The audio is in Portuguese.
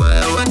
Wow.